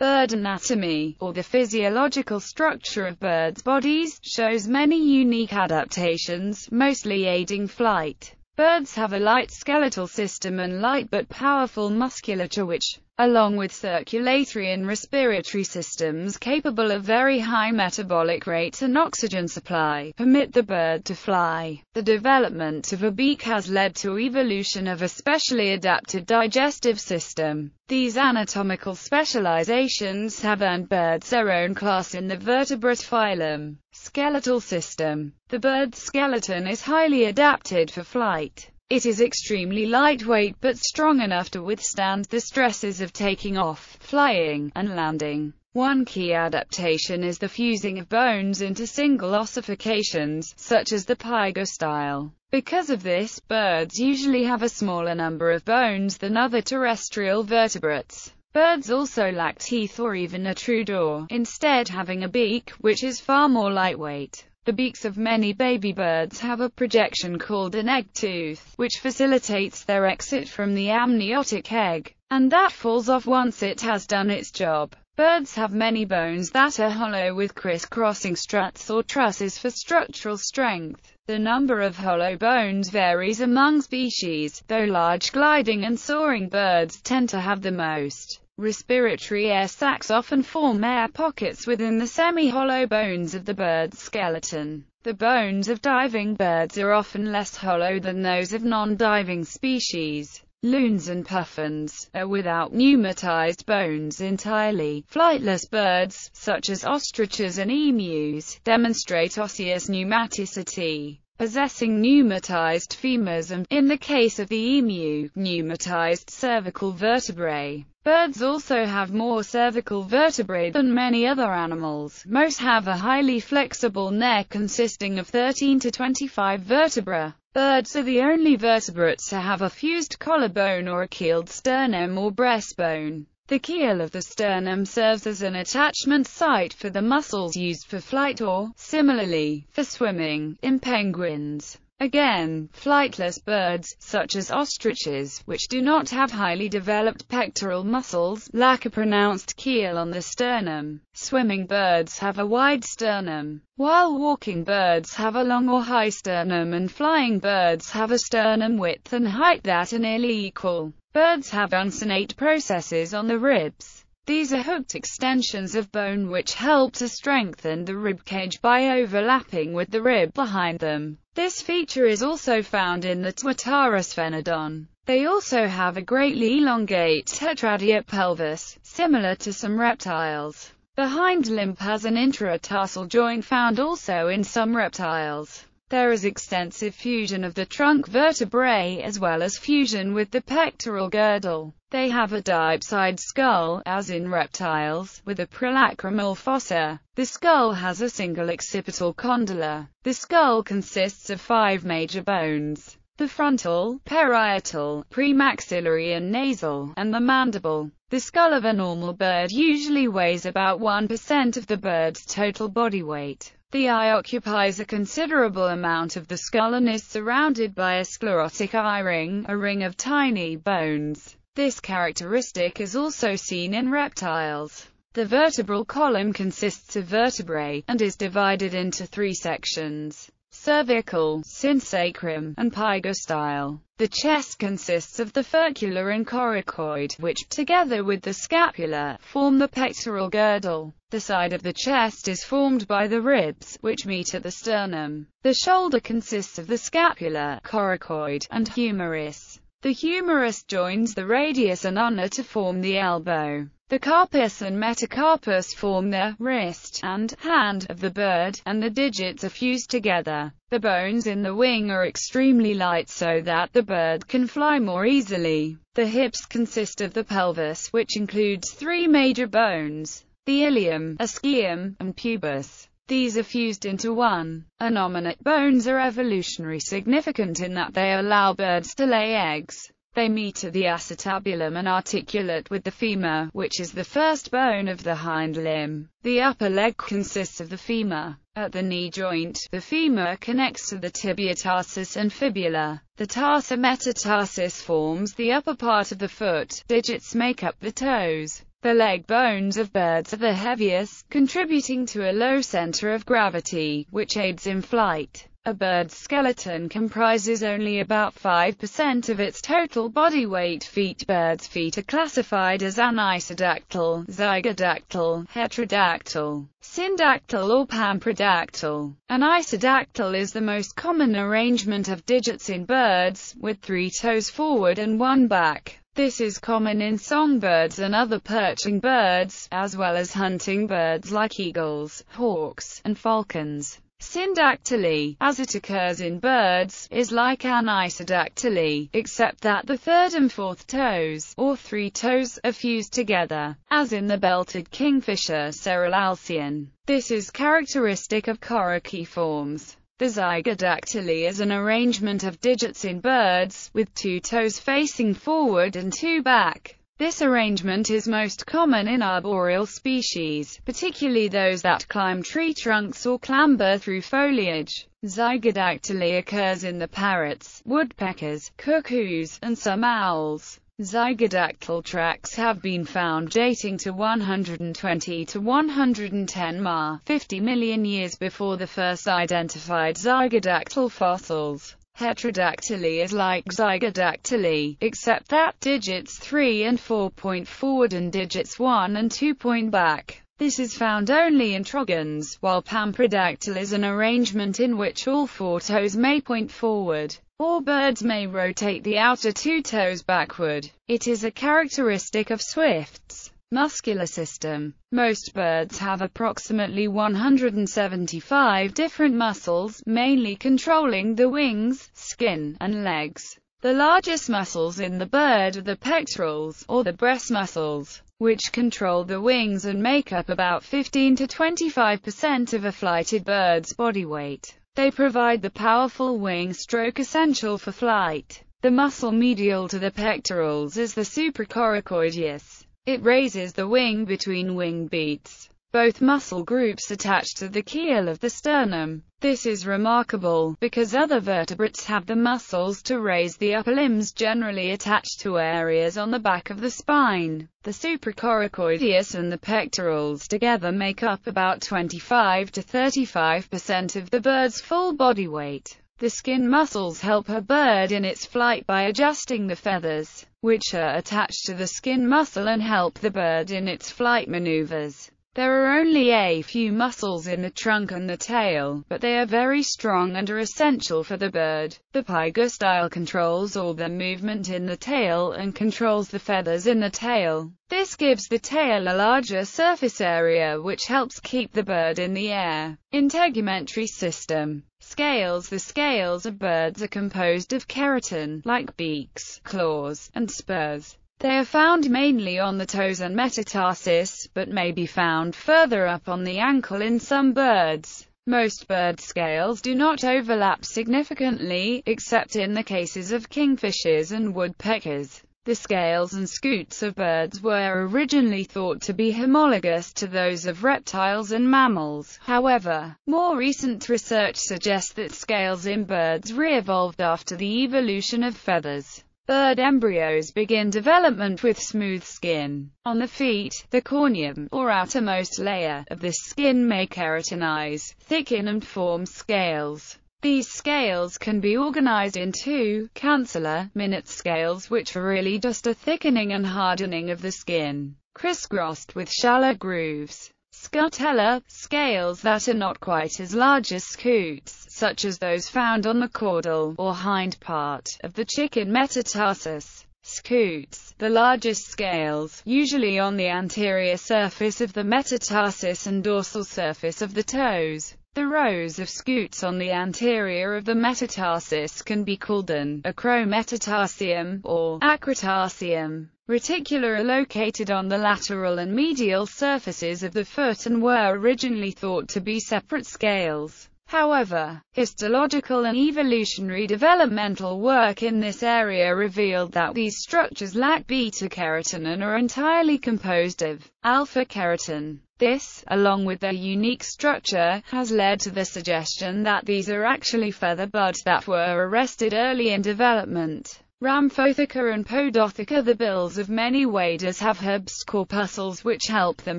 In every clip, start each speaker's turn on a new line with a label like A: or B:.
A: Bird anatomy, or the physiological structure of birds' bodies, shows many unique adaptations, mostly aiding flight. Birds have a light skeletal system and light but powerful musculature which, along with circulatory and respiratory systems capable of very high metabolic rates and oxygen supply, permit the bird to fly. The development of a beak has led to evolution of a specially adapted digestive system. These anatomical specializations have earned birds their own class in the vertebrate phylum. Skeletal system. The bird's skeleton is highly adapted for flight. It is extremely lightweight but strong enough to withstand the stresses of taking off, flying, and landing. One key adaptation is the fusing of bones into single ossifications, such as the pygostyle. Because of this, birds usually have a smaller number of bones than other terrestrial vertebrates. Birds also lack teeth or even a true jaw, instead having a beak, which is far more lightweight. The beaks of many baby birds have a projection called an egg tooth, which facilitates their exit from the amniotic egg, and that falls off once it has done its job. Birds have many bones that are hollow with criss-crossing struts or trusses for structural strength. The number of hollow bones varies among species, though large gliding and soaring birds tend to have the most. Respiratory air sacs often form air pockets within the semi-hollow bones of the bird's skeleton. The bones of diving birds are often less hollow than those of non-diving species. Loons and puffins are without pneumatized bones entirely. Flightless birds, such as ostriches and emus, demonstrate osseous pneumaticity possessing pneumatized femurs and, in the case of the emu, pneumatized cervical vertebrae. Birds also have more cervical vertebrae than many other animals. Most have a highly flexible neck consisting of 13 to 25 vertebrae. Birds are the only vertebrates to have a fused collarbone or a keeled sternum or breastbone. The keel of the sternum serves as an attachment site for the muscles used for flight or, similarly, for swimming, in penguins. Again, flightless birds, such as ostriches, which do not have highly developed pectoral muscles, lack a pronounced keel on the sternum. Swimming birds have a wide sternum, while walking birds have a long or high sternum and flying birds have a sternum width and height that are nearly equal. Birds have uncinate processes on the ribs. These are hooked extensions of bone which help to strengthen the rib cage by overlapping with the rib behind them. This feature is also found in the Tuatara. They also have a greatly elongate tetradiate pelvis, similar to some reptiles. The hind limb has an intratarsal joint found also in some reptiles. There is extensive fusion of the trunk vertebrae as well as fusion with the pectoral girdle. They have a diapsid skull, as in reptiles, with a prolacrimal fossa. The skull has a single occipital condyle. The skull consists of five major bones. The frontal, parietal, premaxillary and nasal, and the mandible. The skull of a normal bird usually weighs about 1% of the bird's total body weight. The eye occupies a considerable amount of the skull and is surrounded by a sclerotic eye ring, a ring of tiny bones. This characteristic is also seen in reptiles. The vertebral column consists of vertebrae, and is divided into three sections cervical, synsacrum, and pygostyle. The chest consists of the furcula and coracoid, which, together with the scapula, form the pectoral girdle. The side of the chest is formed by the ribs, which meet at the sternum. The shoulder consists of the scapula, coracoid, and humerus. The humerus joins the radius and ulna to form the elbow. The carpus and metacarpus form the wrist and hand of the bird, and the digits are fused together. The bones in the wing are extremely light so that the bird can fly more easily. The hips consist of the pelvis, which includes three major bones, the ilium, ischium, and pubis. These are fused into one. Innominate bones are evolutionary significant in that they allow birds to lay eggs. They meet at the acetabulum and articulate with the femur, which is the first bone of the hind limb. The upper leg consists of the femur. At the knee joint, the femur connects to the tibiotarsus and fibula. The tarsometatarsus forms the upper part of the foot. Digits make up the toes. The leg bones of birds are the heaviest, contributing to a low center of gravity, which aids in flight. A bird's skeleton comprises only about 5% of its total body weight. Feet Birds' feet are classified as anisodactyl, zygodactyl, heterodactyl, syndactyl or pamprodactyl. Anisodactyl is the most common arrangement of digits in birds, with three toes forward and one back. This is common in songbirds and other perching birds, as well as hunting birds like eagles, hawks, and falcons. Syndactyly, as it occurs in birds, is like anisodactyly, except that the third and fourth toes, or three toes, are fused together, as in the belted kingfisher Ceryle alcyon. This is characteristic of coraciiforms. The zygodactyly is an arrangement of digits in birds, with two toes facing forward and two back. This arrangement is most common in arboreal species, particularly those that climb tree trunks or clamber through foliage. Zygodactyly occurs in the parrots, woodpeckers, cuckoos, and some owls. Zygodactyl tracks have been found dating to 120 to 110 ma, 50 million years before the first identified zygodactyl fossils. Heterodactyly is like zygodactyly, except that digits 3 and 4 point forward and digits 1 and 2 point back. This is found only in trogons, while pamprodactyl is an arrangement in which all four toes may point forward, or birds may rotate the outer two toes backward. It is a characteristic of swifts muscular system. Most birds have approximately 175 different muscles, mainly controlling the wings, skin, and legs. The largest muscles in the bird are the pectorals, or the breast muscles, which control the wings and make up about 15 to 25% of a flighted bird's body weight. They provide the powerful wing stroke essential for flight. The muscle medial to the pectorals is the supracoracoideus. It raises the wing between wing beats. Both muscle groups attach to the keel of the sternum. This is remarkable, because other vertebrates have the muscles to raise the upper limbs generally attached to areas on the back of the spine. The supracoracoideus and the pectorals together make up about 25 to 35% of the bird's full body weight. The skin muscles help a bird in its flight by adjusting the feathers, which are attached to the skin muscle and help the bird in its flight maneuvers. There are only a few muscles in the trunk and the tail, but they are very strong and are essential for the bird. The pygostyle controls all the movement in the tail and controls the feathers in the tail. This gives the tail a larger surface area which helps keep the bird in the air. Integumentary system Scales The scales of birds are composed of keratin, like beaks, claws, and spurs. They are found mainly on the toes and metatarsus, but may be found further up on the ankle in some birds. Most bird scales do not overlap significantly, except in the cases of kingfishers and woodpeckers. The scales and scutes of birds were originally thought to be homologous to those of reptiles and mammals. However, more recent research suggests that scales in birds re-evolved after the evolution of feathers. Bird embryos begin development with smooth skin. On the feet, the corneum, or outermost layer, of this skin may keratinize, thicken and form scales. These scales can be organized into cancella, minute scales which are really just a thickening and hardening of the skin, crisscrossed with shallow grooves. Scutella, scales that are not quite as large as scutes, such as those found on the caudal, or hind part, of the chicken metatarsus. Scutes, the largest scales, usually on the anterior surface of the metatarsus and dorsal surface of the toes. The rows of scutes on the anterior of the metatarsus can be called an acrometatarsium or acrotarsium. Reticula are located on the lateral and medial surfaces of the foot and were originally thought to be separate scales. However, histological and evolutionary developmental work in this area revealed that these structures lack beta-keratin and are entirely composed of alpha-keratin. This, along with their unique structure, has led to the suggestion that these are actually feather buds that were arrested early in development. Rhamphotheca and Podotheca The bills of many waders have herbst corpuscles which help them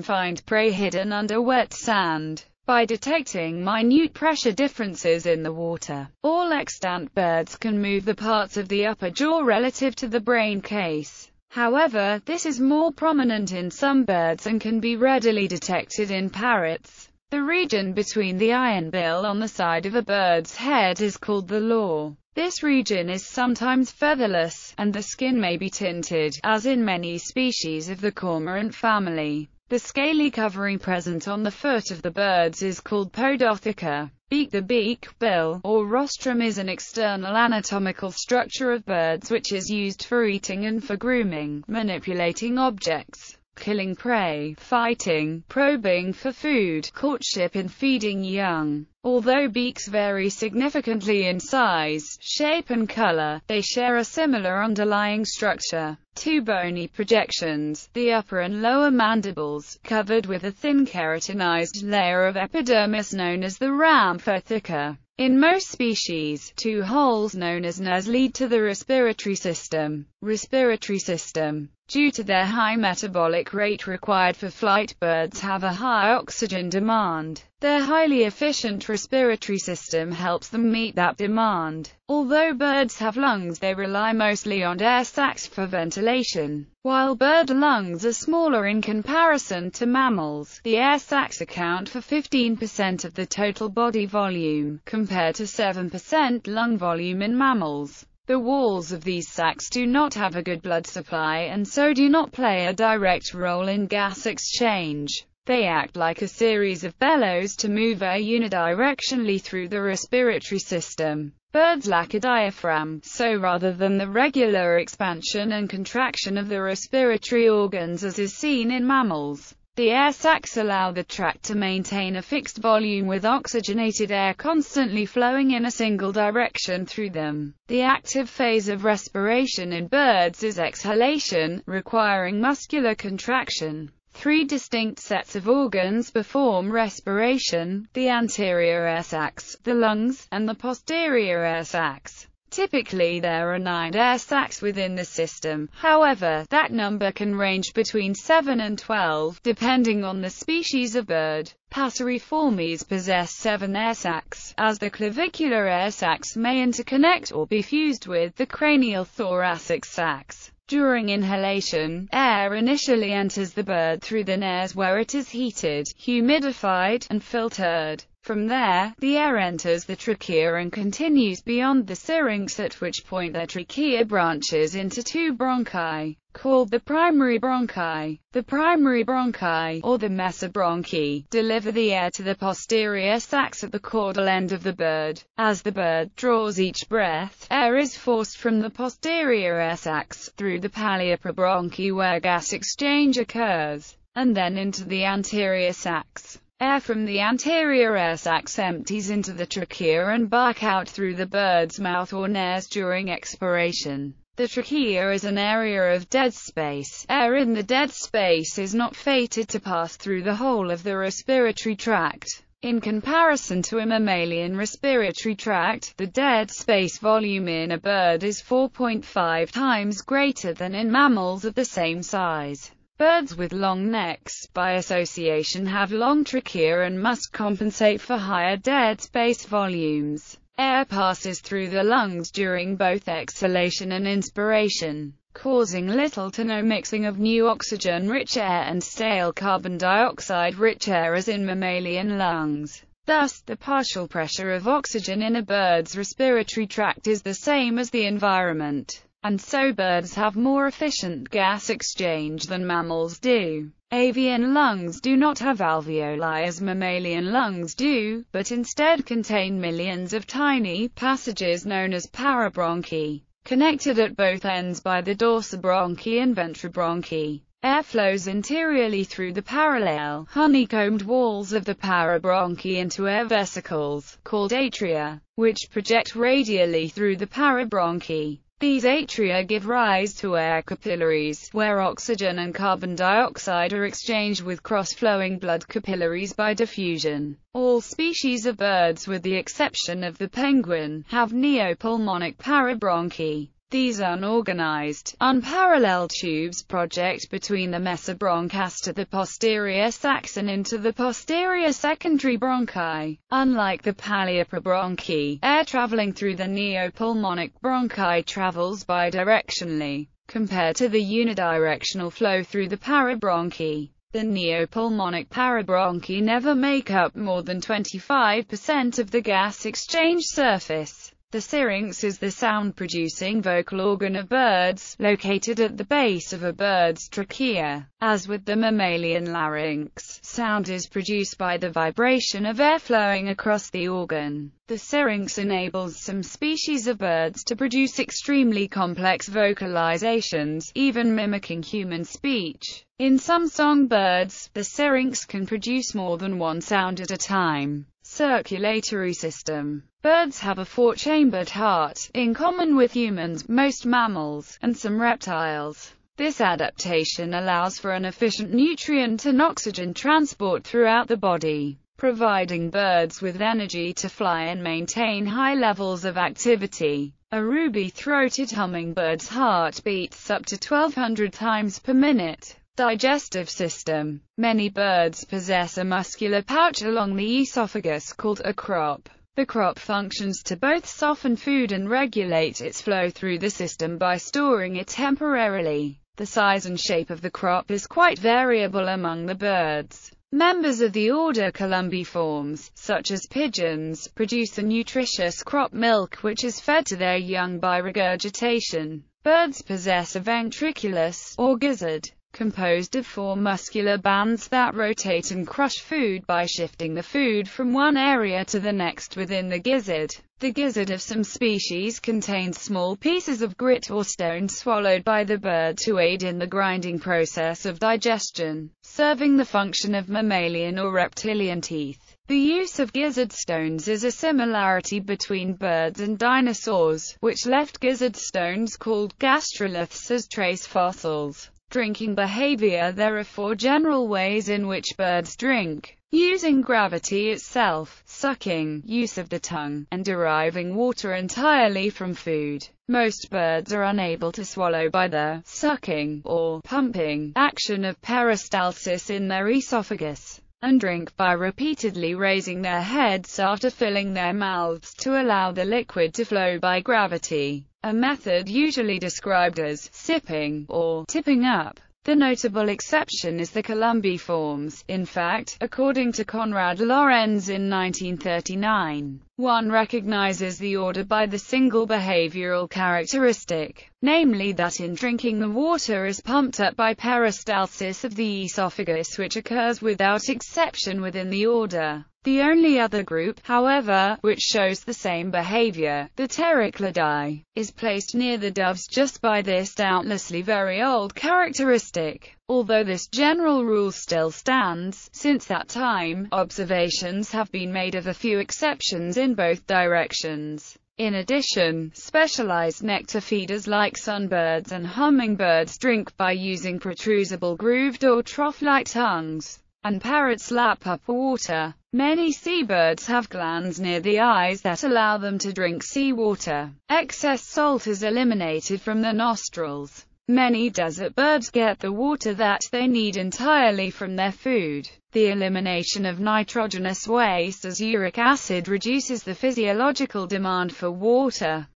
A: find prey hidden under wet sand. By detecting minute pressure differences in the water, all extant birds can move the parts of the upper jaw relative to the brain case. However, this is more prominent in some birds and can be readily detected in parrots. The region between the iron bill on the side of a bird's head is called the lore. This region is sometimes featherless, and the skin may be tinted, as in many species of the cormorant family. The scaly covering present on the foot of the birds is called podotheca. Beak The beak, bill, or rostrum is an external anatomical structure of birds which is used for eating and for grooming, manipulating objects killing prey, fighting, probing for food, courtship and feeding young. Although beaks vary significantly in size, shape and color, they share a similar underlying structure. Two bony projections, the upper and lower mandibles, covered with a thin keratinized layer of epidermis known as the rhamphotheca. In most species, two holes known as nares lead to the respiratory system. Respiratory system. Due to their high metabolic rate required for flight birds have a high oxygen demand. Their highly efficient respiratory system helps them meet that demand. Although birds have lungs they rely mostly on air sacs for ventilation. While bird lungs are smaller in comparison to mammals, the air sacs account for 15% of the total body volume, compared to 7% lung volume in mammals. The walls of these sacs do not have a good blood supply and so do not play a direct role in gas exchange. They act like a series of bellows to move air unidirectionally through the respiratory system. Birds lack a diaphragm, so rather than the regular expansion and contraction of the respiratory organs as is seen in mammals, the air sacs allow the tract to maintain a fixed volume with oxygenated air constantly flowing in a single direction through them. The active phase of respiration in birds is exhalation, requiring muscular contraction. Three distinct sets of organs perform respiration, the anterior air sacs, the lungs, and the posterior air sacs. Typically there are nine air sacs within the system, however, that number can range between 7 and 12, depending on the species of bird. Passeriformes possess seven air sacs, as the clavicular air sacs may interconnect or be fused with the cranial thoracic sacs. During inhalation, air initially enters the bird through the nares where it is heated, humidified, and filtered. From there, the air enters the trachea and continues beyond the syrinx at which point the trachea branches into two bronchi, called the primary bronchi. The primary bronchi, or the mesobronchi, deliver the air to the posterior sacs at the caudal end of the bird. As the bird draws each breath, air is forced from the posterior air sacs, through the bronchi where gas exchange occurs, and then into the anterior sacs. Air from the anterior air sacs empties into the trachea and back out through the bird's mouth or nares during expiration. The trachea is an area of dead space. Air in the dead space is not fated to pass through the whole of the respiratory tract. In comparison to a mammalian respiratory tract, the dead space volume in a bird is 4.5 times greater than in mammals of the same size. Birds with long necks, by association have long trachea and must compensate for higher dead space volumes. Air passes through the lungs during both exhalation and inspiration, causing little to no mixing of new oxygen-rich air and stale carbon dioxide-rich air as in mammalian lungs. Thus, the partial pressure of oxygen in a bird's respiratory tract is the same as the environment and so birds have more efficient gas exchange than mammals do. Avian lungs do not have alveoli as mammalian lungs do, but instead contain millions of tiny passages known as parabronchi, connected at both ends by the dorsobronchi and ventrobronchi. Air flows interiorly through the parallel, honeycombed walls of the parabronchi into air vesicles, called atria, which project radially through the parabronchi. These atria give rise to air capillaries, where oxygen and carbon dioxide are exchanged with cross-flowing blood capillaries by diffusion. All species of birds with the exception of the penguin, have neopulmonic parabronchi. These unorganized, unparalleled tubes project between the mesobronchus to the posterior saxon into the posterior secondary bronchi. Unlike the paleoprobronchi, air traveling through the neopulmonic bronchi travels bidirectionally, compared to the unidirectional flow through the parabronchi. The neopulmonic parabronchi never make up more than 25% of the gas exchange surface. The syrinx is the sound-producing vocal organ of birds, located at the base of a bird's trachea. As with the mammalian larynx, sound is produced by the vibration of air flowing across the organ. The syrinx enables some species of birds to produce extremely complex vocalizations, even mimicking human speech. In some songbirds, the syrinx can produce more than one sound at a time. Circulatory system Birds have a four-chambered heart, in common with humans, most mammals, and some reptiles. This adaptation allows for an efficient nutrient and oxygen transport throughout the body, providing birds with energy to fly and maintain high levels of activity. A ruby-throated hummingbird's heart beats up to 1200 times per minute. Digestive system. Many birds possess a muscular pouch along the esophagus called a crop. The crop functions to both soften food and regulate its flow through the system by storing it temporarily. The size and shape of the crop is quite variable among the birds. Members of the order Columbiformes, such as pigeons, produce a nutritious crop milk which is fed to their young by regurgitation. Birds possess a ventriculus, or gizzard, composed of four muscular bands that rotate and crush food by shifting the food from one area to the next within the gizzard. The gizzard of some species contains small pieces of grit or stone swallowed by the bird to aid in the grinding process of digestion, serving the function of mammalian or reptilian teeth. The use of gizzard stones is a similarity between birds and dinosaurs, which left gizzard stones called gastroliths as trace fossils. Drinking behavior There are four general ways in which birds drink. Using gravity itself, sucking, use of the tongue, and deriving water entirely from food. Most birds are unable to swallow by the sucking, or pumping, action of peristalsis in their esophagus, and drink by repeatedly raising their heads after filling their mouths to allow the liquid to flow by gravity a method usually described as sipping or tipping up. The notable exception is the Columbiformes. In fact, according to Konrad Lorenz in 1939, one recognizes the order by the single behavioral characteristic, namely that in drinking the water is pumped up by peristalsis of the esophagus which occurs without exception within the order. The only other group, however, which shows the same behavior, the Pteroclidae, is placed near the doves just by this doubtlessly very old characteristic. Although this general rule still stands, since that time, observations have been made of a few exceptions in both directions. In addition, specialized nectar feeders like sunbirds and hummingbirds drink by using protrusible grooved or trough-like tongues and parrots lap up water. Many seabirds have glands near the eyes that allow them to drink seawater. Excess salt is eliminated from the nostrils. Many desert birds get the water that they need entirely from their food. The elimination of nitrogenous waste as uric acid reduces the physiological demand for water.